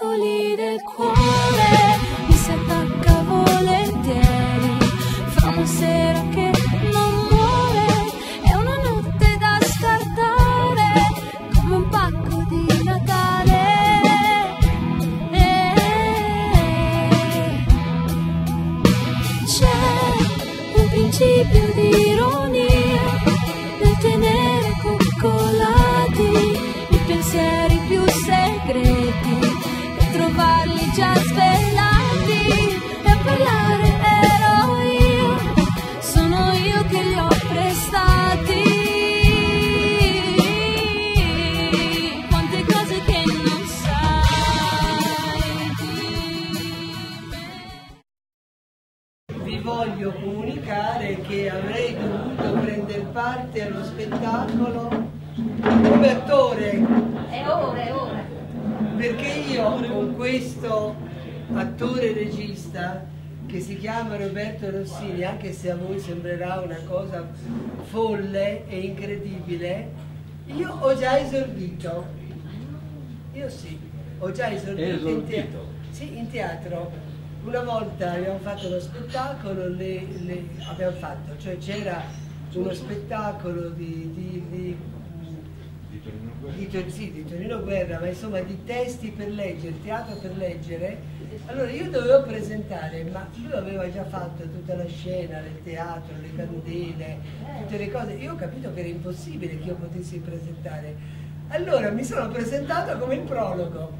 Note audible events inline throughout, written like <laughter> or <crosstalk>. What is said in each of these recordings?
ostacoli del cuore mi si attacca volentieri. Fra una sera che non muore è una notte da scartare come un pacco di Natale. Eh, c'è un principio di regista che si chiama Roberto Rossini, anche se a voi sembrerà una cosa folle e incredibile, io ho già esordito. Io sì, ho già esordito, in, teatro. Sì, in teatro. Una volta abbiamo fatto uno spettacolo, le- le- abbiamo fatto, cioè c'era uno spettacolo di, di- di- Di Torino Guerra. di, Tor- sì, di Torino Guerra, ma insomma di testi per leggere, teatro per leggere. Allora io dovevo presentare, ma lui aveva già fatto tutta la scena, il teatro, le candele, tutte le cose. Io ho capito che era impossibile che io potessi presentare. Allora mi sono presentato come il prologo.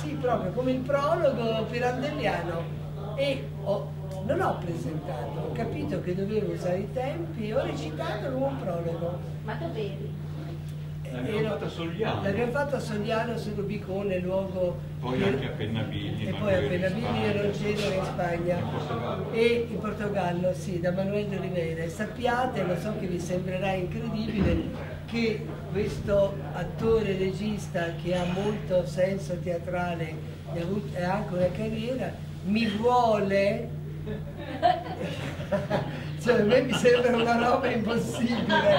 Sì, proprio come il prologo pirandelliano. E ho- non ho presentato, ho capito che dovevo usare i tempi e ho recitato come un prologo. Ma dov'eri? L'abbiamo fatto a Sogliano. L'abbiamo fatto a Sogliano su Rubicone, luogo. Poi anche a Pennabili, E poi a Pennabili e Spagna. Roncero in Spagna. In. E in Portogallo, sì, da Manuel de Oliveira. E sappiate, lo so che vi sembrerà incredibile, che questo attore regista che ha molto senso teatrale e ha avuto- e ha anche una carriera, mi vuole <laughs> cioè a me mi sembra una roba impossibile.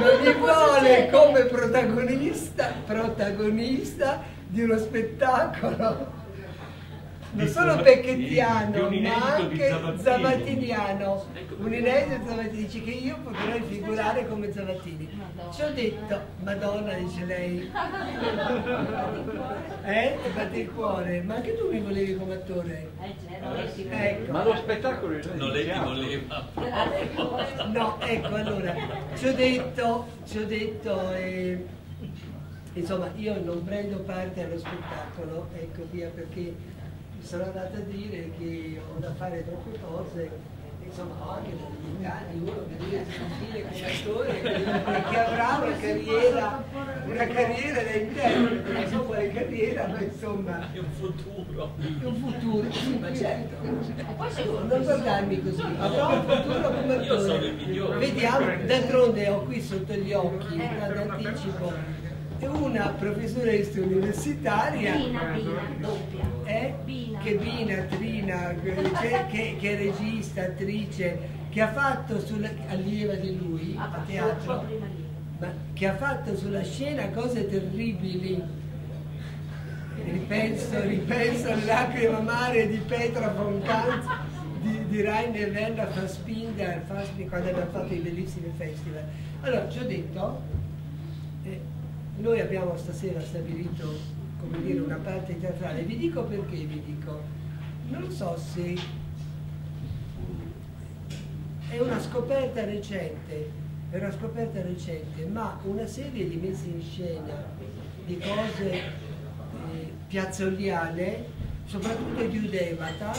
Non mi vuole come protagonista protagonista di uno spettacolo. Non solo pecchettiano ma anche Zavattini. zavattiniano un inedito Zavattini dice che io potrei figurare come Zavattini ci ho detto Madonna dice lei <laughs> eh? batte il cuore ma anche tu mi volevi come attore Eh, c'era, ero ecco Ma lo spettacolo è Non le ti teatro. voleva. No, ecco allora, ci ho detto, ci ho detto, eh, insomma, io non prendo parte allo spettacolo, ecco via, perché mi sono andata a dire che ho da fare troppe cose, insomma, ho anche da diventare uno che deve sentire come attore e che avrà una carriera, una carriera da interprete, non so quale carriera, ma insomma, È un futuro. un futuro, sì, ma certo. Non guardarmi così, avrò un futuro come Io sono attore. il migliore. Vediamo, d'altronde ho qui sotto gli occhi, ad anticipo, una professoressa universitaria Bina, Bina, doppia. Eh, Bina. che Bina, Trina, che, che- che è regista, attrice, che ha fatto sulla, allieva di lui a teatro, ma che ha fatto sulla scena cose terribili. Ripenso, ripenso alle lacrime amare di Petra von Kant, di, di Rainer Werner Fassbinder, Fassbinder, quando abbiamo fatto i bellissimi festival. Allora, ci ho detto, eh, noi abbiamo stasera stabilito, come dire, una parte teatrale. Vi dico perché vi dico. Non so se è una scoperta recente, è una scoperta recente, ma una serie di messe in scena di cose eh, piazzoliane, soprattutto di Udevata,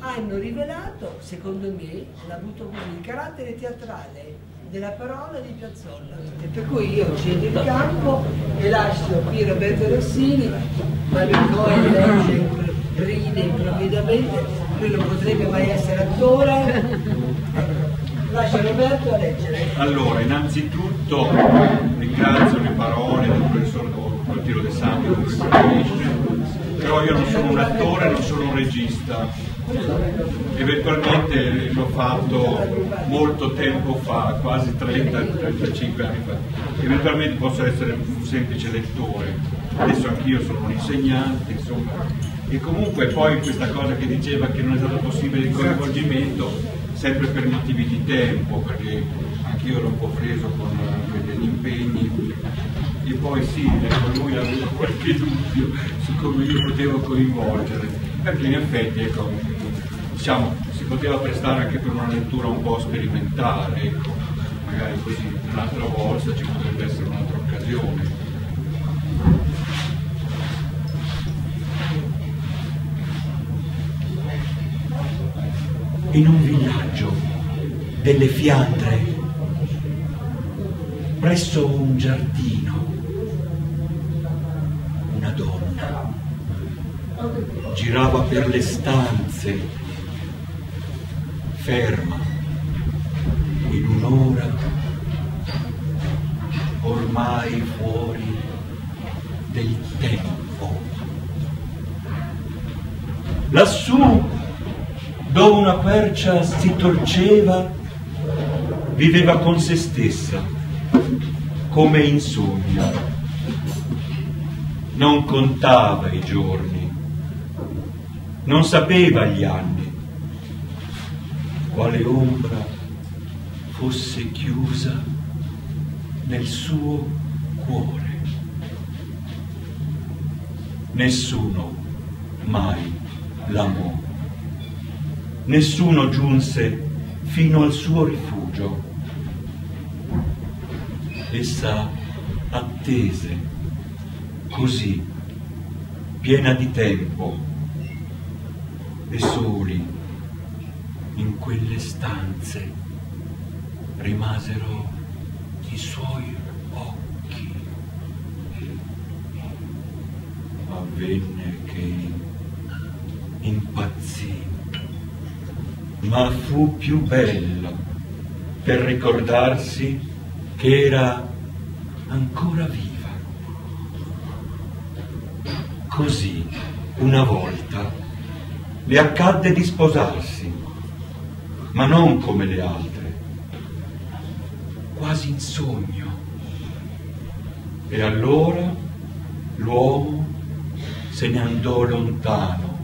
hanno rivelato, secondo me, l'ha avuto così, il carattere teatrale della parola di Piazzolla. E per cui io scendo in campo e lascio qui Roberto Rossini, ma lui poi legge, ride improvvidamente, lui non potrebbe mai essere attore. Lascio Roberto a leggere. Allora, innanzitutto ringrazio le parole del professor Coltiro De riferisce, però io non sono un attore, non sono un regista, Eventualmente l'ho fatto molto tempo fa, quasi 30-35 anni fa. Eventualmente posso essere un semplice lettore. Adesso anch'io sono un insegnante, insomma. E comunque poi questa cosa che diceva che non è stato possibile il coinvolgimento, sempre per motivi di tempo, perché anch'io ero un po' preso con anche degli impegni. E poi sì, ecco, lui aveva <laughs> qualche dubbio su come io potevo coinvolgere, perché in effetti ecco, diciamo, si poteva prestare anche per una lettura un po' sperimentale, ecco, magari così un'altra volta ci potrebbe essere un'altra occasione. in un villaggio delle Fiandre, presso un giardino, una donna girava per le stanze, ferma, in un'ora, ormai fuori del tempo. Lassù dove una quercia si torceva, viveva con se stessa, come in sogno. Non contava i giorni, non sapeva gli anni, quale ombra fosse chiusa nel suo cuore. Nessuno mai l'amò nessuno giunse fino al suo rifugio. Essa attese, così, piena di tempo, e soli in quelle stanze rimasero i suoi occhi. Avvenne che impazzì ma fu più bella per ricordarsi che era ancora viva. Così, una volta, le accadde di sposarsi, ma non come le altre, quasi in sogno. E allora l'uomo se ne andò lontano,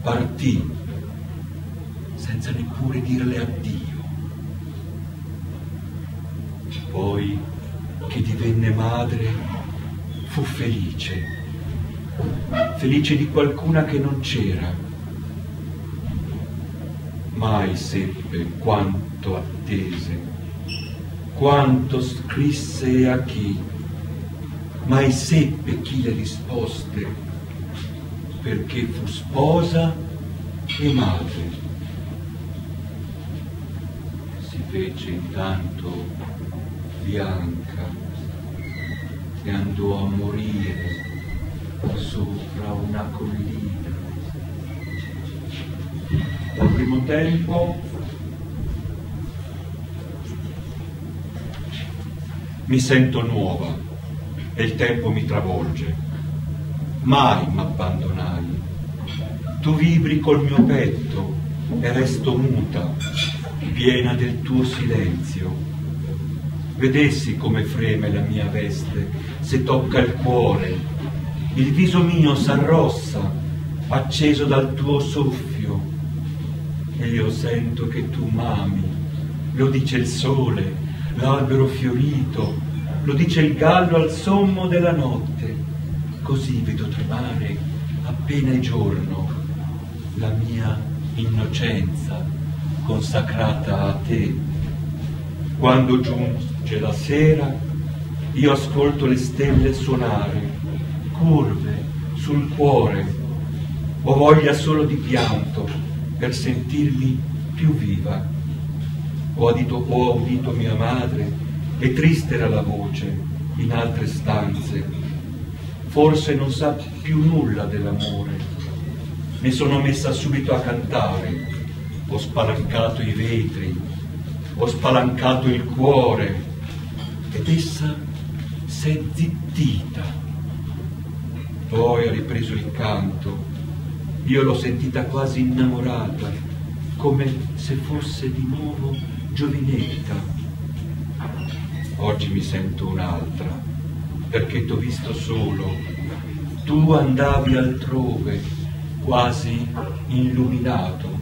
partì senza neppure dirle addio. Poi che divenne madre fu felice, felice di qualcuna che non c'era. Mai seppe quanto attese, quanto scrisse a chi, mai seppe chi le risposte, perché fu sposa e madre fece intanto bianca e andò a morire sopra una collina. Al primo tempo mi sento nuova e il tempo mi travolge. Mai m'abbandonai. Tu vibri col mio petto e resto muta piena del tuo silenzio. Vedessi come freme la mia veste se tocca il cuore, il viso mio s'arrossa, acceso dal tuo soffio. Io sento che tu m'ami, lo dice il sole, l'albero fiorito, lo dice il gallo al sommo della notte. Così vedo tremare appena è giorno la mia innocenza consacrata a te. Quando giunge la sera, io ascolto le stelle suonare, curve sul cuore. Ho voglia solo di pianto per sentirmi più viva. Ho udito, ho udito mia madre e triste era la voce in altre stanze. Forse non sa più nulla dell'amore. Mi sono messa subito a cantare ho spalancato i vetri, ho spalancato il cuore ed essa si è zittita. Poi ha ripreso il canto Io l'ho sentita quasi innamorata, come se fosse di nuovo giovinetta. Oggi mi sento un'altra, perché t'ho visto solo. Tu andavi altrove, quasi illuminato,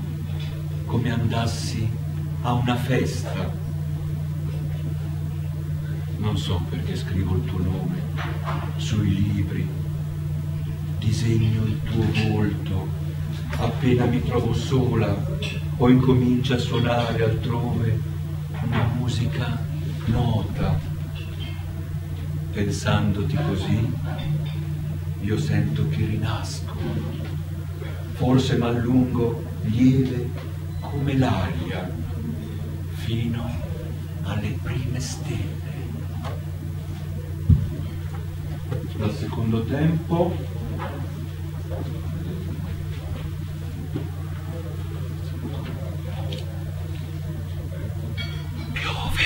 come andassi a una festa. Non so perché scrivo il tuo nome sui libri, disegno il tuo volto, appena mi trovo sola, poi comincia a suonare altrove una musica nota. Pensandoti così, io sento che rinasco, forse m'allungo lieve come l'aria, fino alle prime stelle. Dal secondo tempo piove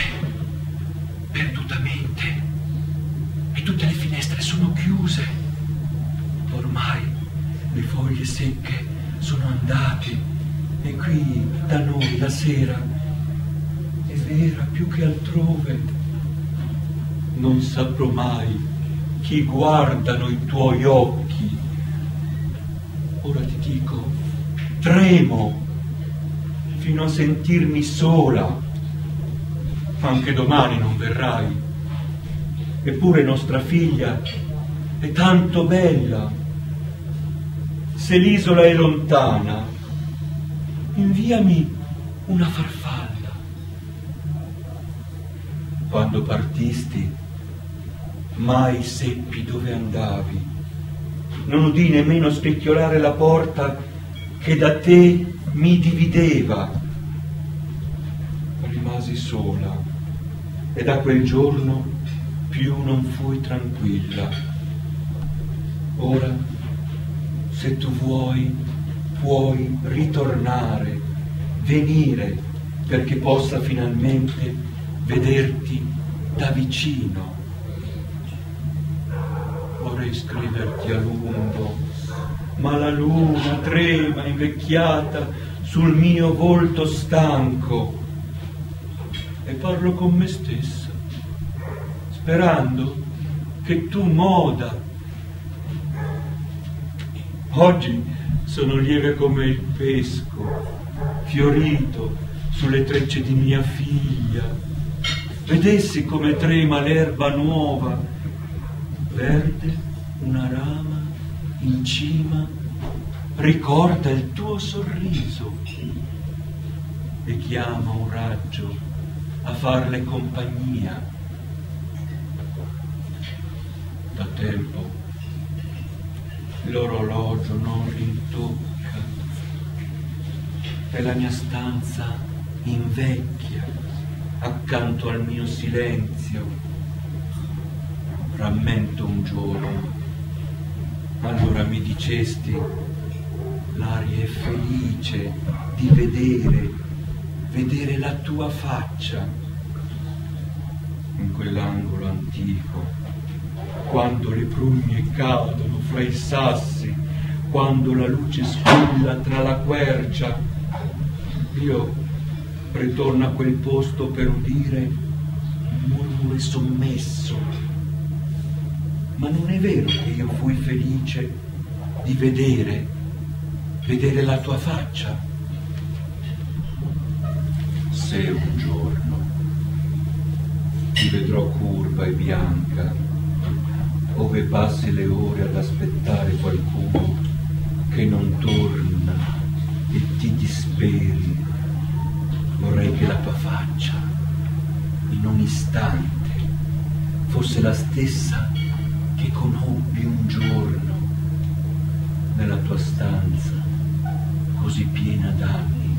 perdutamente e tutte le finestre sono chiuse. Ormai le foglie secche sono andate e qui da noi la sera è vera più che altrove. Non saprò mai chi guardano i tuoi occhi. Ora ti dico, tremo fino a sentirmi sola. Anche domani non verrai. Eppure nostra figlia è tanto bella. Se l'isola è lontana, inviami una farfalla. Quando partisti, mai seppi dove andavi. Non udì nemmeno specchiolare la porta che da te mi divideva. Rimasi sola e da quel giorno più non fui tranquilla. Ora, se tu vuoi, puoi ritornare, venire perché possa finalmente vederti da vicino. Vorrei scriverti a lungo, ma la luna trema invecchiata sul mio volto stanco e parlo con me stessa, sperando che tu moda. Oggi sono lieve come il pesco, fiorito sulle trecce di mia figlia. Vedessi come trema l'erba nuova, verde una rama in cima, ricorda il tuo sorriso e chiama un raggio a farle compagnia. Da tempo l'orologio non rintocca e la mia stanza invecchia accanto al mio silenzio. Rammento un giorno, allora mi dicesti, l'aria è felice di vedere, vedere la tua faccia in quell'angolo antico, quando le prugne cadono fra i sassi, quando la luce squilla tra la quercia. Io ritorno a quel posto per udire un murmure sommesso. Ma non è vero che io fui felice di vedere, vedere la tua faccia? Se un giorno ti vedrò curva e bianca, ove passi le ore ad aspettare qualcuno che non torna e ti disperi, vorrei che la tua faccia, in un istante, fosse la stessa che conobbi un giorno nella tua stanza così piena d'anni.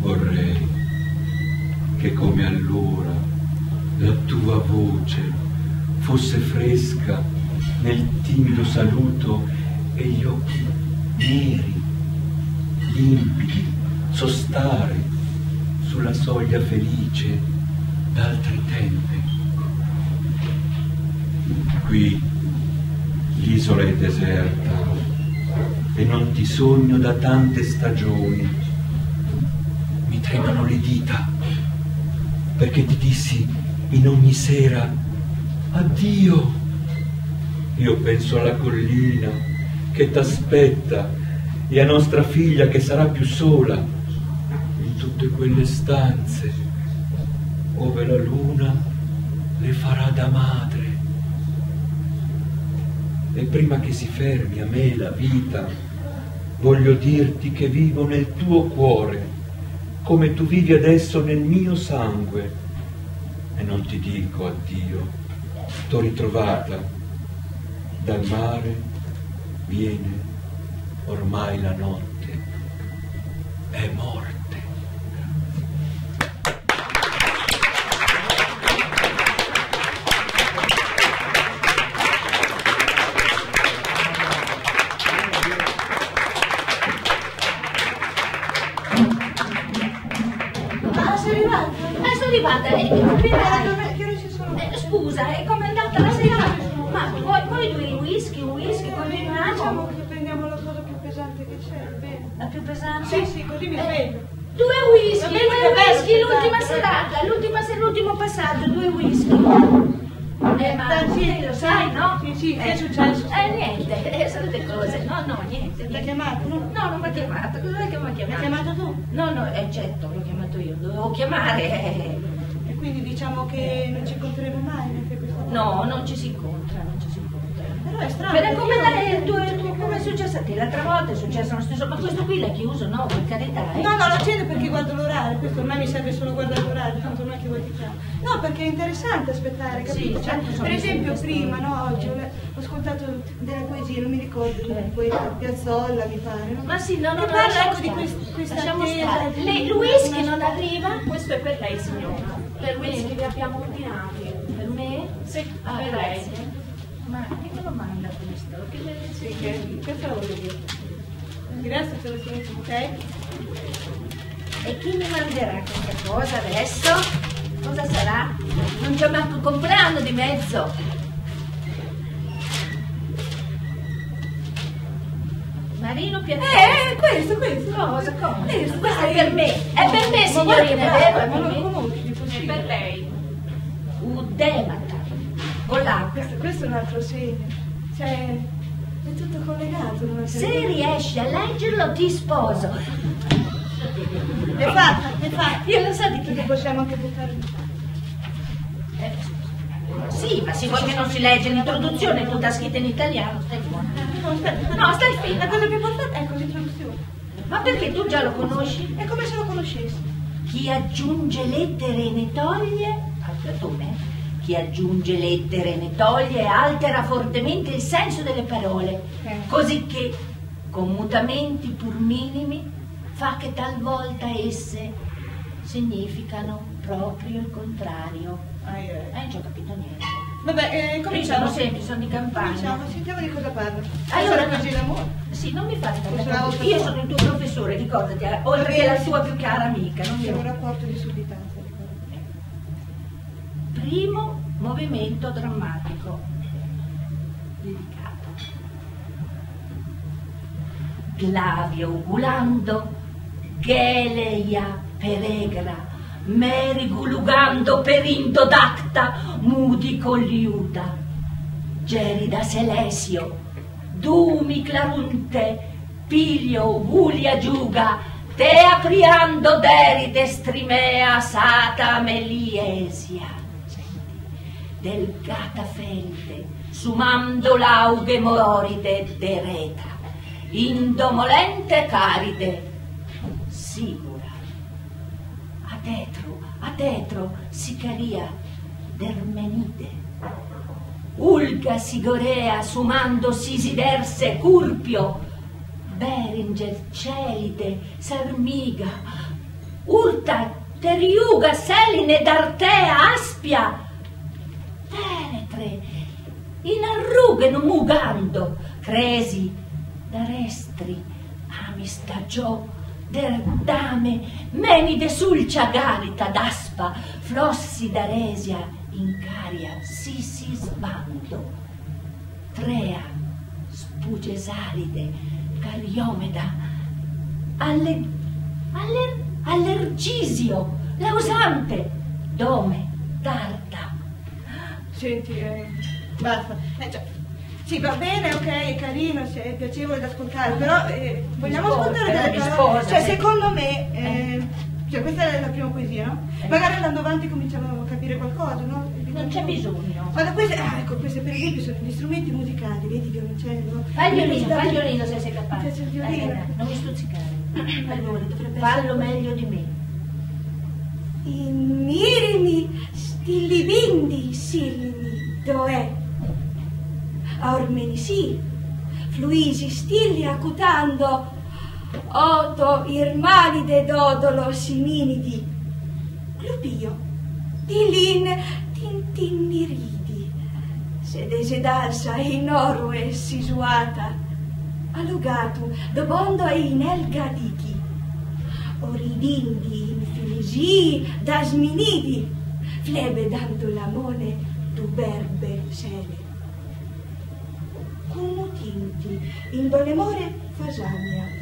Vorrei che come allora la tua voce fosse fresca nel timido saluto e gli occhi neri, limpidi, sostare sulla soglia felice d'altri tempi. Qui l'isola è deserta, e non ti sogno da tante stagioni. Mi tremano le dita perché ti dissi in ogni sera addio. Io penso alla collina che t'aspetta e a nostra figlia che sarà più sola in tutte quelle stanze ove la luna le farà da madre. E prima che si fermi a me la vita, voglio dirti che vivo nel tuo cuore, come tu vivi adesso nel mio sangue. E non ti dico addio, t'ho ritrovata. Dal mare viene ormai la notte, è morte. Più pesante? Sì, sì, così mi Eh, sveglio. Due whisky, due whisky, l'ultima serata, l'ultimo passaggio, due whisky. Eh, ma Eh, sì, sì, lo sai, no? Sì, sì, che è Eh, successo? Eh, niente, <laughs> eh, sono le cose. No, no, niente. Ti ha chiamato, no? No, non mi ha chiamato. Cos'è che mi ha Mi chiamato? hai chiamato tu? No, no, eh, certo, l'ho chiamato io. Dovevo chiamare. eh. <laughs> E quindi diciamo che non ci incontreremo mai. No, non ci si incontra, non ci si incontra. Però è strano. Però è come, io- dai, tu- tu- come è successo a te l'altra volta, è successo lo stesso, ma questo qui l'hai chiuso, no, per carità. eh. No, no, lo accendo perché guardo l'orario, questo ormai mi serve solo guardare l'orario, tanto non è che vuoi ti chiamo. No, perché è interessante aspettare, capito? Sì, Cioè, certo, sono per esempio prima, no, oggi ho, ascoltato delle poesie, non mi ricordo, Eh. poesia Piazzolla mi pare, no? Ma sì, no, no, Che no, parla ecco di quest- questa Lasciamo attesa di- Lei, il whisky non arriva? Questo è per lei, signora. Per whisky che abbiamo ordinati. Per me? Sì, Ah, per lei. Ma chi me lo manda questo? Che me ne Sì, che, che fa voglio dire? Grazie per la sinistra, ok? E chi mi manderà questa cosa adesso? Cosa sarà? Non c'è manco il compleanno di mezzo. Marino Pianeta. Eh, questo, questo. Cosa? Come? Questo, Questo dai. è per me. È per me, signorina, vero? È lo per lei. Udemata. L'H. Questo, questo è un altro segno. Cioè, è tutto collegato. Se riesci a leggerlo ti sposo. È fatta, è fatta. Io lo so di chi è. possiamo anche buttare Eh, Sì, ma che non si legge l'introduzione, è tutta scritta in italiano, stai buono. No, stai La ferma. cosa più importante ecco l'introduzione. Ma perché tu già lo conosci? È come se lo conoscessi. Chi aggiunge lettere e ne toglie, al Platone, chi aggiunge lettere ne toglie e altera fortemente il senso delle parole, Eh. così che, con mutamenti pur minimi, fa che talvolta esse significano proprio il contrario. Ai, ai. Eh, non ci ho capito niente. Vabbè, eh, Io sono cominciamo. semplice, sono di campagna. Cominciamo, sentiamo di cosa parla. Allora, Allora, così d'amore. Sì, non mi fate volta Io no. sono il tuo professore, ricordati, eh, oltre che la tua più cara amica. Non C'è un rapporto di ricordo. Primo movimento drammatico dedicato. Glavio ugulando, Geleia peregra, Merigulugando perindo dacta, Mudico liuta, Gerida Selesio, Dumi clarunte, Piglio Gulia giuga, Te apriando deride strimea sata meliesia. Delgata fente, sumando laughe mororide dereta, indomolente caride, sicura. A tetro, a tetro, sicaria, dermenide. Ulga Sigorea sumando sisiderse curpio, Beringer, Celide, Sarmiga, Urta, Teriuga, Seline, Dartea, Aspia, Teretre, in arrughe non mugando, Cresi, Darestri, Amistagio, Derdame, Menide sulcia Galita, Daspa, Flossi d'Aresia, Incaria, Sisi sbando, Trea, Spugesalide, Cariomeda, alle, alle, allergisio, lausante, dome, tarta. Senti, eh, basta. Eh, cioè, sì, va bene, ok, è carino, sì, è piacevole da ascoltare, però eh, vogliamo sposa, ascoltare però delle parole. Cioè, secondo me, eh, cioè, questa è la prima poesia, no? Magari andando avanti cominciamo a capire qualcosa, no? Non c'è bisogno. Guarda, queste, ah, ecco, queste per esempio sono gli strumenti musicali, vedi violoncello. Fai il violino, fai il violino se sei capace. Mi il violino. Eh, non mi stuzzicare. <coughs> Allora, dovrebbe Fallo meglio di me. I mirimi stillibindi sillimi doè. Ormenisi, fluisi stilli acutando, oto irmanide dodolo siminidi, glupio, dilin tintinniridi, se desedalsa in oro e sisuata, allugato dobondo in elgadiki, oridindi infilisi dasminidi, flebe dando l'amone tuberbe sele. Cumutinti in dolemore fasania.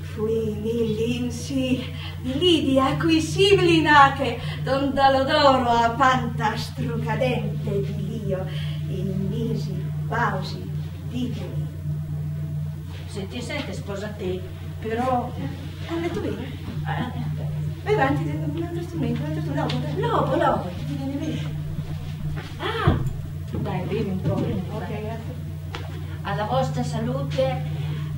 Fui millinsi di Lidia qui sibilinache, dondalodoro a panta strucadente di Lio, in misi pausi digeri. Se ti sente sposa te, però... Ha letto bene? Vai avanti, un altro strumento, un altro strumento. Lobo, lobo. Ti viene bene. Ah! Dai, bevi un po'. Ok. Alla vostra salute,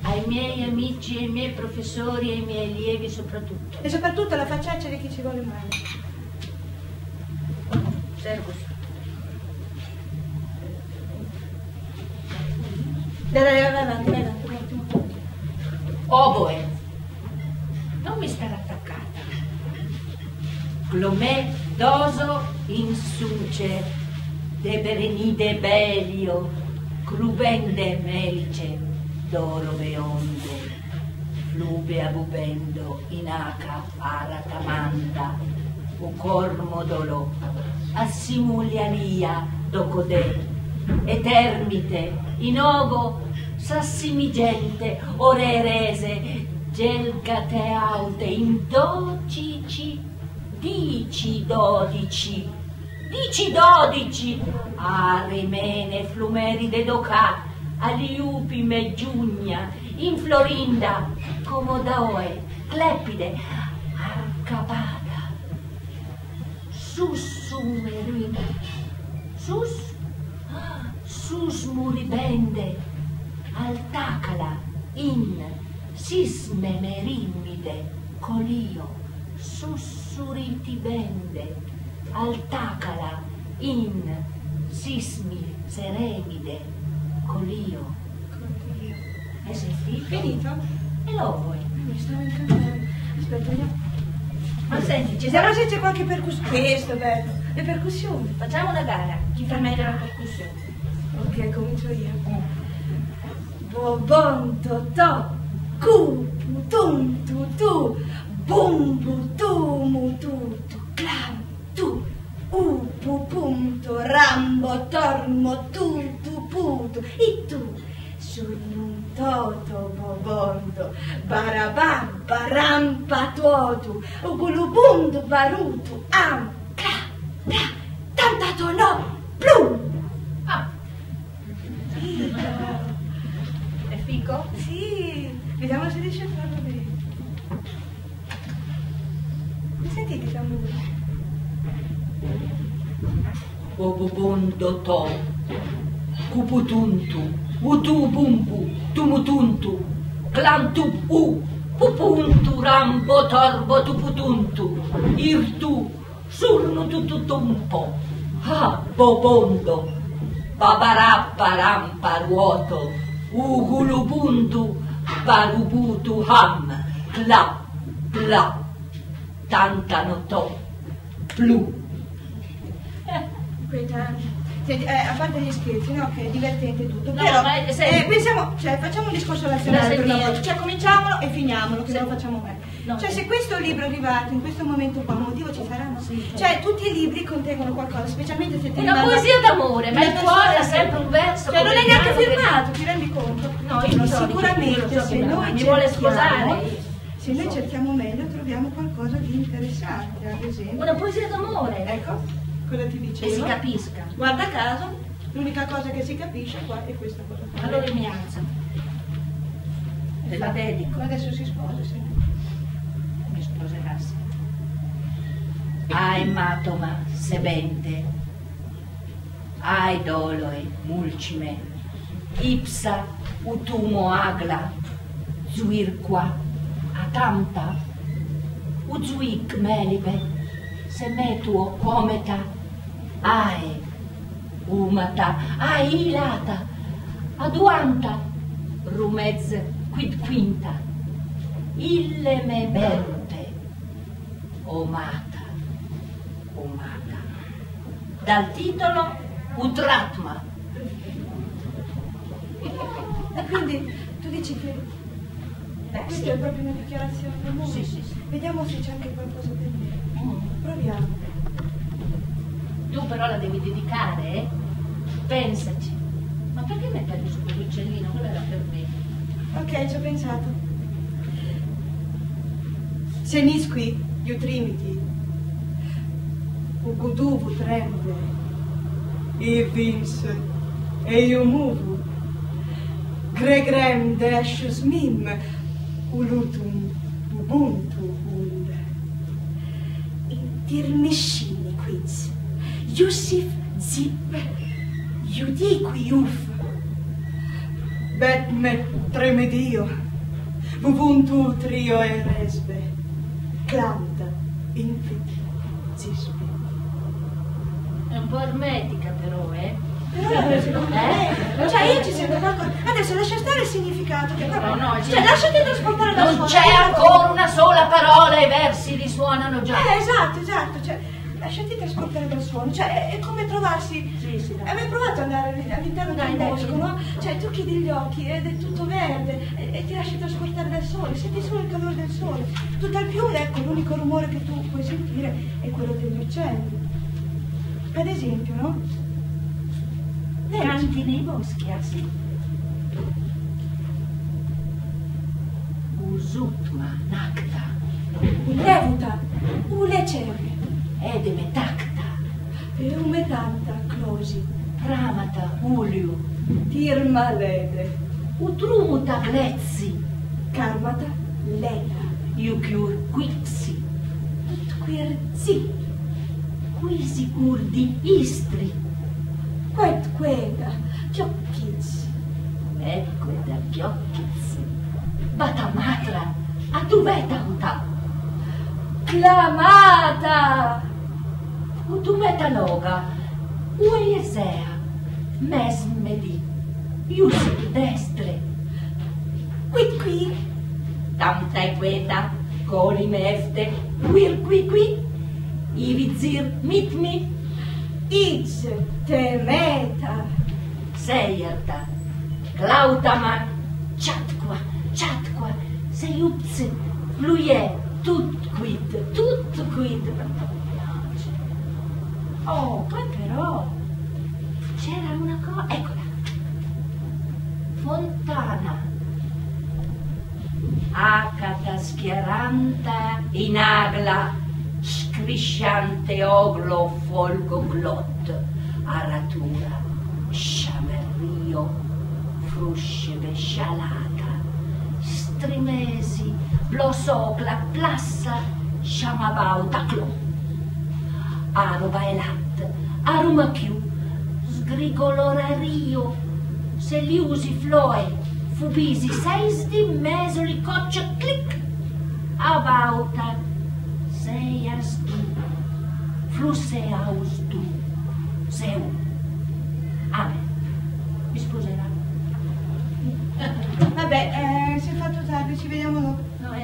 ai miei amici, ai miei professori ai miei allievi soprattutto. E soprattutto la facciaccia di chi ci vuole male. Servus. Dai, dai, vai avanti, vai avanti, un attimo. Oboe. Glomè doso insuce, de berenide belio, crubende melice, d'oro beonde, flube abubendo, inaca aratamanda, u cormodolo, assimuliania docodè, e termite, inogo, sassimigente, orerese, gelgate aute, indocici, dici dodici, dici dodici, aremene flumeride docà, meggiugna, in florinda, comodaoe, clepide, arcabada, sussumerina, sus, sus muribende, altacala, in, sisme merimide, colio, sussurritibende, altacala, in, sismi seremide, colio. Hai sentito? Finito? E lo vuoi? Mi stavo incantando. Aspetta, vediamo. Ma senti, ci siamo... se c'è qualche percussione. Questo, bello. Le percussioni. Facciamo una gara, chi fa meglio la percussione? Ok, comincio io. Bobon to to, cu tum tu tu, bum bu ugulubundu barutu, am, cla, cla, tantato no, plum. Ah, è fico? Sì, vediamo se riesce a farlo bene. Mi sentite un Bobobondo to, cuputuntu, utubumbu, tumutuntu, clantu u, pupuntu rambo torbo tuputuntu, irtu, surnu tututumpo, ha bobondo, babarappa rampa ruoto, ugulubuntu, barubutu ham, cla, pla, tantano to, plu. Aspetta, senti, eh, a parte gli scherzi, no, che è divertente tutto, No, però ma senti. eh, pensiamo, cioè facciamo un discorso razionale per una volta, cioè cominciamolo e finiamolo, che Sì. non lo facciamo mai. No, cioè se questo libro è arrivato in questo momento qua, un motivo ci sarà, no? Sì, certo. Cioè tutti i libri contengono qualcosa, specialmente se ti una poesia d'amore, ma il cuore ha sempre un verso. Cioè non è neanche che- firmato, ti rendi conto? No, io lo so, Sicuramente se che noi mi vuole sposare. Se noi cerchiamo meglio troviamo qualcosa di interessante, ad esempio. Una poesia d'amore. Ecco, cosa ti Che dicevo? si capisca. Guarda caso, l'unica cosa che si capisce qua è questa cosa. qua. Allora mi alzo. E la dedico. Adesso si sposa, sì. Mi sposerassi. Ai matoma sebente, ai doloi mulcime, ipsa utumo agla, zuirqua, atanta, uzuic melibe, semetuo cometa, ae, umata, ai ilata, aduanta, rumez quid quinta, ille me bente, omata, omata. Dal titolo Utratma. E quindi tu dici che Beh, questa sì. è proprio una dichiarazione d'amore? Sì, sì, sì. Vediamo se c'è anche qualcosa per me. Mm. Proviamo. Tu però la devi dedicare, eh? Pensaci. Ma perché mettermi su quell'uccellino? Quello era per me. Ok, ci ho pensato. Senisqui, Iutrimiti, Uguduvu tremule, I vins, e io muvu, Gregrem descius mim, Ulutum ubuntu ul. Intermiscini quiz, Iusif zip, Iudiqui uf, Bet me tremedio, Ubuntu trio e resbe, Clauda infit zispe. È un po' ermetica però, eh? Però secondo me, cioè io ci sento qualcosa. Adesso lascia stare il significato. Che No, no, cioè ci- lasciati trasportare da Non c'è ancora una sola parola, i versi risuonano già. Eh, esatto, esatto, cioè lasciati trasportare dal suono, cioè è, come trovarsi. Sì, sì. Hai mai provato ad andare all'interno del bosco, no? Cioè tu chiudi gli occhi ed è tutto verde e, e ti lasci trasportare dal sole, senti solo il calore del sole. Tutt'al più, ecco, l'unico rumore che tu puoi sentire è quello degli uccelli. Ad esempio, no? Leggi. Canti nei boschi, ah sì. Usutma nacta, Levuta, ule cerve, edeme tacta, peume tanta closi, pramata uliu, tirma lede, utrumuta glezzi, carmata leda, iuchiur quixi, quirzi, quisi curdi istri, quet queda, ecco da chiocchiz, batamatra, aduvetanta, clamata, utumeta loga, uiesea, mesmedi, ius destre, quid qui, tanta e queta, coli mefte, quir qui qui, ivizir mitmi, iz temeta, seierta, clautama, chatqua, chatqua, seiupse, fluie, tut quid, tut quid. Oh, poi però c'era una cosa, eccola, fontana, acata schieranta in agla, scrisciante oglo folgo glot, aratura, sciamerrio, frusce bescialata, strimesi, blosocla, plassa, sciamabauta clo, aroba elat, aruma chiù, sgrigolorario, se li usi floe, fubisi seis di mesoli coccia clic, abauta, seias tu, flusseaus tu, seu. Amen. Mi sposerà?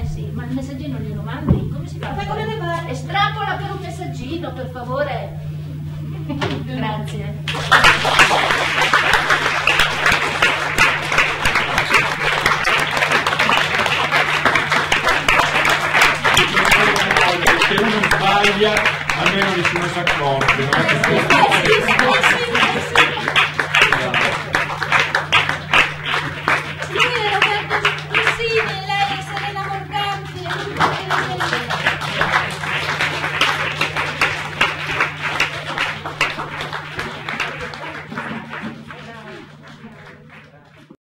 Sì, ma il messaggino glielo mandi? Come si fa? Ma come ne va? Estrapola per un messaggino, per favore. <laughs> Grazie. Se uno sbaglia, almeno nessuno si accorge.